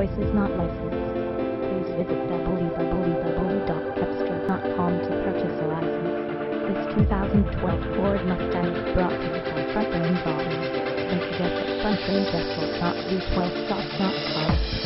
voice is not licensed. Please visit www.cepstral.com to purchase a license. This 2012 Ford Mustang is brought to you by Franklin Bottom. Don't forget that Front Range Escort.v12soft.com.